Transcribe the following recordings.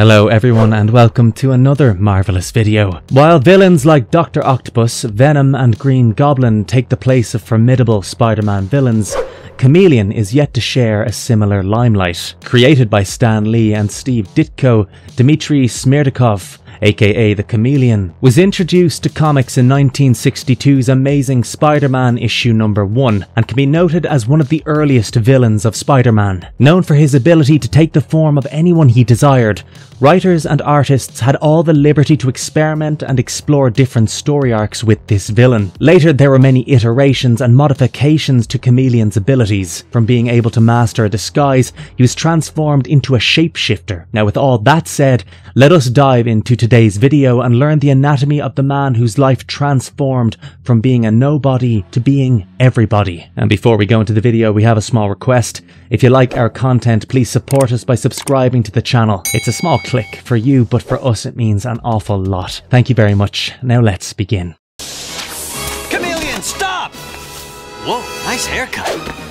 Hello everyone and welcome to another marvellous video. While villains like Dr. Octopus, Venom and Green Goblin take the place of formidable Spider-Man villains, Chameleon is yet to share a similar limelight. Created by Stan Lee and Steve Ditko, Dmitry Smerdyakov aka the Chameleon, was introduced to comics in 1962's Amazing Spider-Man issue number 1 and can be noted as one of the earliest villains of Spider-Man. Known for his ability to take the form of anyone he desired, writers and artists had all the liberty to experiment and explore different story arcs with this villain. Later there were many iterations and modifications to Chameleon's abilities. From being able to master a disguise, he was transformed into a shapeshifter. Now with all that said, let us dive into today's video and learn the anatomy of the man whose life transformed from being a nobody to being everybody. And before we go into the video, we have a small request. If you like our content, please support us by subscribing to the channel. It's a small click for you, but for us it means an awful lot. Thank you very much. Now let's begin. Chameleon, stop! Whoa, nice haircut.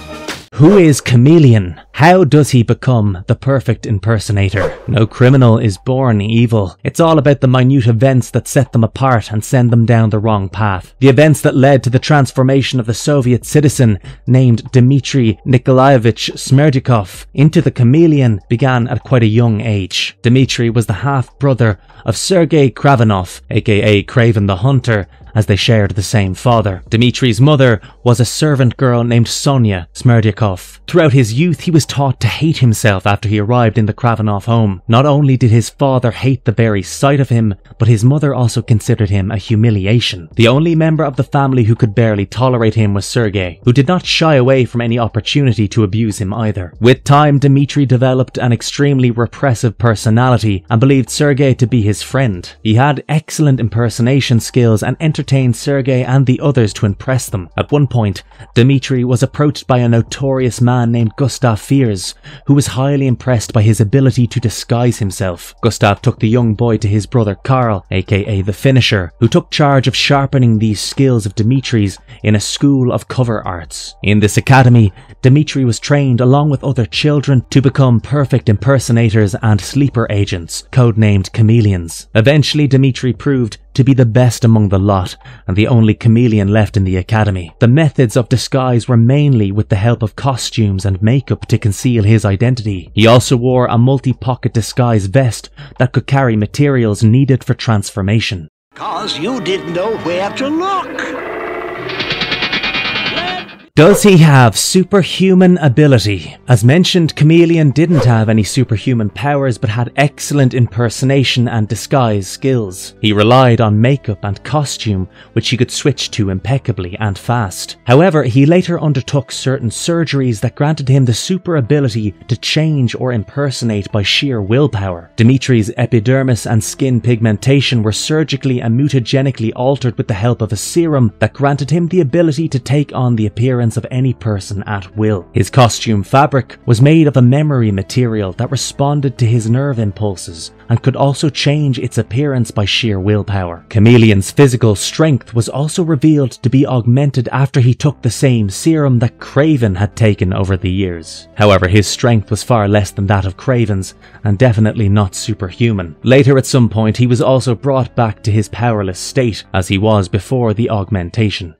Who is Chameleon? How does he become the perfect impersonator? No criminal is born evil. It's all about the minute events that set them apart and send them down the wrong path. The events that led to the transformation of the Soviet citizen named Dmitry Nikolaevich Smerdyakov into the chameleon began at quite a young age. Dmitry was the half brother of Sergei Kravinoff, aka Kraven the Hunter, as they shared the same father. Dmitri's mother was a servant girl named Sonia Smerdyakov. Throughout his youth, he was taught to hate himself after he arrived in the Kravinoff home. Not only did his father hate the very sight of him, but his mother also considered him a humiliation. The only member of the family who could barely tolerate him was Sergei, who did not shy away from any opportunity to abuse him either. With time, Dmitri developed an extremely repressive personality and believed Sergei to be his friend. He had excellent impersonation skills and entertained Sergei and the others to impress them. At one point, Dmitri was approached by a notorious man named Gustav Fiers, who was highly impressed by his ability to disguise himself. Gustav took the young boy to his brother Karl, aka the Finisher, who took charge of sharpening these skills of Dmitri's in a school of cover arts. In this academy, Dmitri was trained along with other children to become perfect impersonators and sleeper agents, codenamed chameleons. Eventually, Dmitri proved to be the best among the lot and the only chameleon left in the academy. The methods of disguise were mainly with the help of costumes and makeup to conceal his identity. He also wore a multi-pocket disguise vest that could carry materials needed for transformation. Cause you didn't know where to look. Does he have superhuman ability? As mentioned, Chameleon didn't have any superhuman powers but had excellent impersonation and disguise skills. He relied on makeup and costume, which he could switch to impeccably and fast. However, he later undertook certain surgeries that granted him the super ability to change or impersonate by sheer willpower. Dimitri's epidermis and skin pigmentation were surgically and mutagenically altered with the help of a serum that granted him the ability to take on the appearance of any person at will. His costume fabric was made of a memory material that responded to his nerve impulses and could also change its appearance by sheer willpower. Chameleon's physical strength was also revealed to be augmented after he took the same serum that Kraven had taken over the years. However, his strength was far less than that of Kraven's and definitely not superhuman. Later at some point, he was also brought back to his powerless state as he was before the augmentation.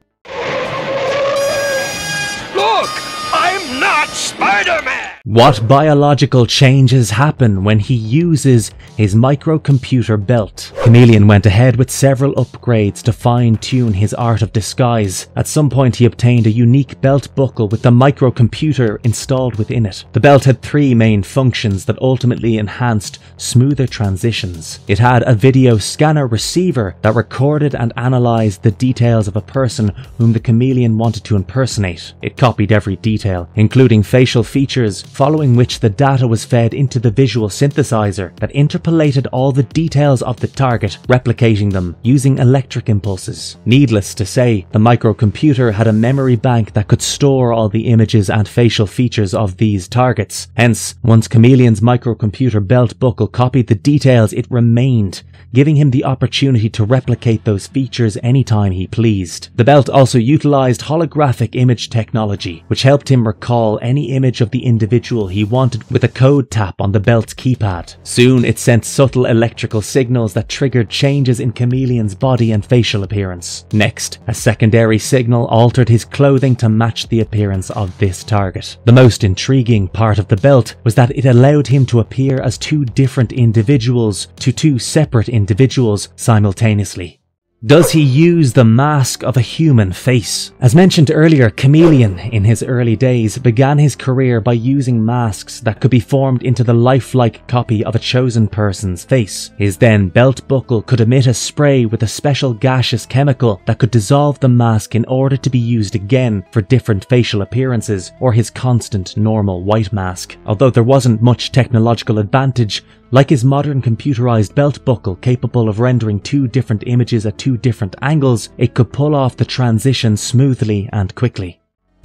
Spider-Man! What biological changes happen when he uses his microcomputer belt? Chameleon went ahead with several upgrades to fine tune his art of disguise. At some point he obtained a unique belt buckle with the microcomputer installed within it. The belt had three main functions that ultimately enhanced smoother transitions. It had a video scanner receiver that recorded and analysed the details of a person whom the chameleon wanted to impersonate. It copied every detail, including facial features, following which the data was fed into the visual synthesizer that interpolated all the details of the target, replicating them using electric impulses. Needless to say, the microcomputer had a memory bank that could store all the images and facial features of these targets. Hence, once Chameleon's microcomputer belt buckle copied the details, it remained, giving him the opportunity to replicate those features anytime he pleased. The belt also utilized holographic image technology, which helped him recall any image of the individual individual he wanted with a code tap on the belt's keypad. Soon it sent subtle electrical signals that triggered changes in Chameleon's body and facial appearance. Next, a secondary signal altered his clothing to match the appearance of this target. The most intriguing part of the belt was that it allowed him to appear as two different individuals to two separate individuals simultaneously. Does he use the mask of a human face? As mentioned earlier, Chameleon, in his early days, began his career by using masks that could be formed into the lifelike copy of a chosen person's face. His then belt buckle could emit a spray with a special gaseous chemical that could dissolve the mask in order to be used again for different facial appearances, or his constant normal white mask. Although there wasn't much technological advantage, like his modern computerized belt buckle capable of rendering two different images at two different angles, it could pull off the transition smoothly and quickly.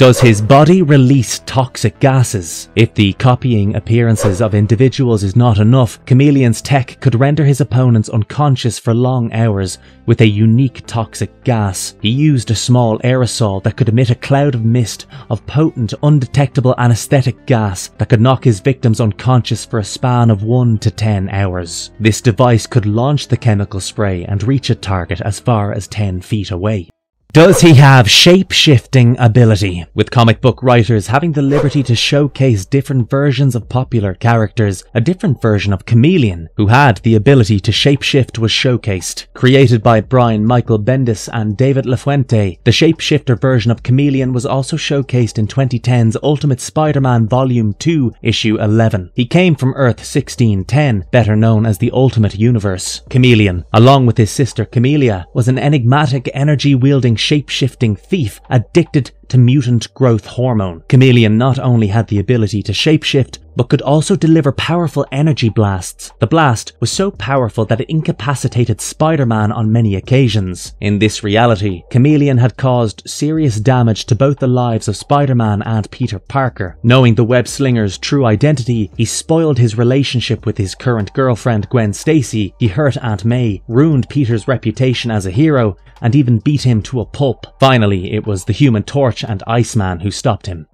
Does his body release toxic gases? If the copying appearances of individuals is not enough, Chameleon's tech could render his opponents unconscious for long hours with a unique toxic gas. He used a small aerosol that could emit a cloud of mist of potent, undetectable anesthetic gas that could knock his victims unconscious for a span of 1 to 10 hours. This device could launch the chemical spray and reach a target as far as 10 feet away. Does he have shape-shifting ability? With comic book writers having the liberty to showcase different versions of popular characters, a different version of Chameleon, who had the ability to shapeshift was showcased. Created by Brian Michael Bendis and David LaFuente, the shapeshifter version of Chameleon was also showcased in 2010's Ultimate Spider-Man Volume 2, Issue 11. He came from Earth 1610, better known as the Ultimate Universe. Chameleon, along with his sister Camellia, was an enigmatic energy-wielding shape-shifting thief addicted to mutant growth hormone. Chameleon not only had the ability to shapeshift, but could also deliver powerful energy blasts. The blast was so powerful that it incapacitated Spider-Man on many occasions. In this reality, Chameleon had caused serious damage to both the lives of Spider-Man and Peter Parker. Knowing the web slinger's true identity, he spoiled his relationship with his current girlfriend Gwen Stacy, he hurt Aunt May, ruined Peter's reputation as a hero, and even beat him to a pulp. Finally, it was the Human Torch and Iceman who stopped him.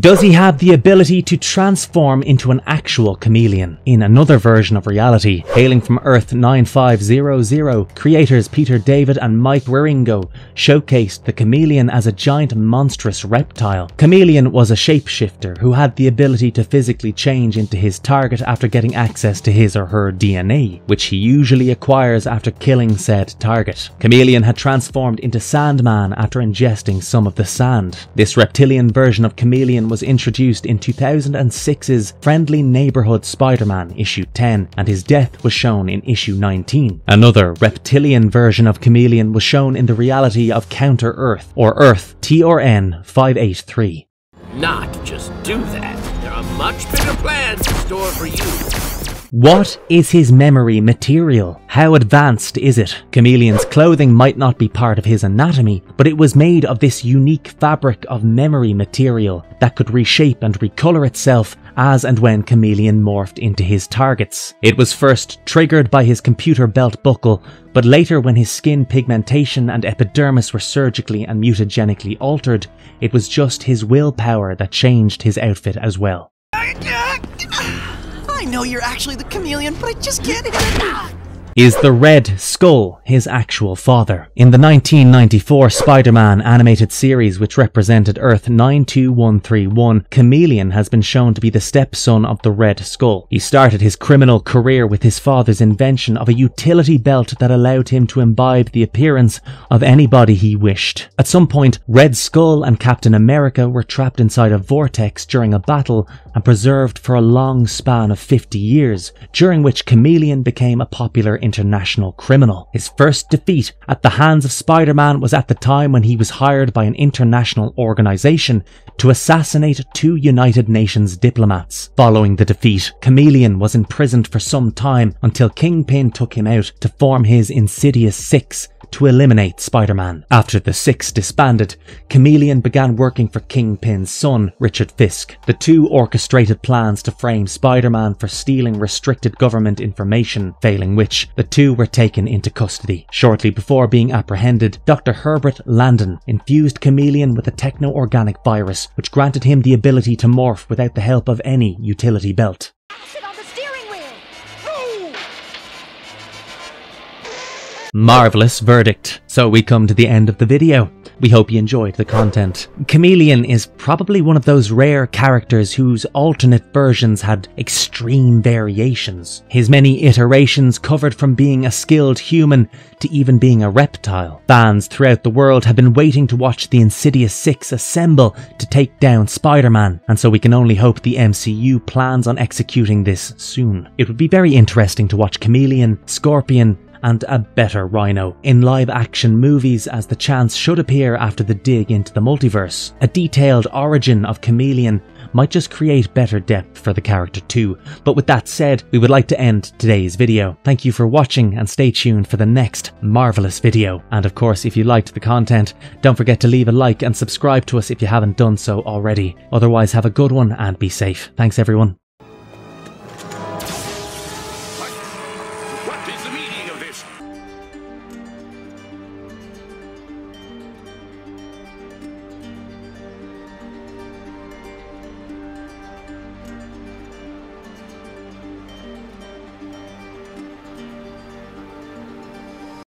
Does he have the ability to transform into an actual chameleon? In another version of reality, hailing from Earth 9500, creators Peter David and Mike Wieringo showcased the chameleon as a giant monstrous reptile. Chameleon was a shapeshifter who had the ability to physically change into his target after getting access to his or her DNA, which he usually acquires after killing said target. Chameleon had transformed into Sandman after ingesting some of the sand. This reptilian version of Chameleon was introduced in 2006's Friendly Neighborhood Spider-Man issue 10 and his death was shown in issue 19. Another reptilian version of Chameleon was shown in the reality of Counter Earth or Earth TRN 583. Not just do that. There are much bigger plans in store for you. What is his memory material? How advanced is it? Chameleon's clothing might not be part of his anatomy, but it was made of this unique fabric of memory material that could reshape and recolor itself as and when Chameleon morphed into his targets. It was first triggered by his computer belt buckle, but later when his skin pigmentation and epidermis were surgically and mutagenically altered, it was just his willpower that changed his outfit as well. I know you're actually the chameleon, but I just can't. Is the Red Skull his actual father? In the 1994 Spider-Man animated series which represented Earth 92131, Chameleon has been shown to be the stepson of the Red Skull. He started his criminal career with his father's invention of a utility belt that allowed him to imbibe the appearance of anybody he wished. At some point, Red Skull and Captain America were trapped inside a vortex during a battle and preserved for a long span of 50 years, during which Chameleon became a popular international criminal. His first defeat at the hands of Spider-Man was at the time when he was hired by an international organization to assassinate two United Nations diplomats. Following the defeat, Chameleon was imprisoned for some time until Kingpin took him out to form his Insidious Six, to eliminate Spider-Man. After the Six disbanded, Chameleon began working for Kingpin's son, Richard Fisk. The two orchestrated plans to frame Spider-Man for stealing restricted government information, failing which the two were taken into custody. Shortly before being apprehended, Dr. Herbert Landon infused Chameleon with a techno-organic virus which granted him the ability to morph without the help of any utility belt. Marvelous verdict. So we come to the end of the video. We hope you enjoyed the content. Chameleon is probably one of those rare characters whose alternate versions had extreme variations. His many iterations covered from being a skilled human to even being a reptile. Fans throughout the world have been waiting to watch the Insidious Six assemble to take down Spider-Man, and so we can only hope the MCU plans on executing this soon. It would be very interesting to watch Chameleon, Scorpion, and a better Rhino in live action movies as the chance should appear after the dig into the multiverse. A detailed origin of Chameleon might just create better depth for the character too. But with that said, we would like to end today's video. Thank you for watching and stay tuned for the next marvellous video. And of course, if you liked the content, don't forget to leave a like and subscribe to us if you haven't done so already. Otherwise, have a good one and be safe. Thanks everyone.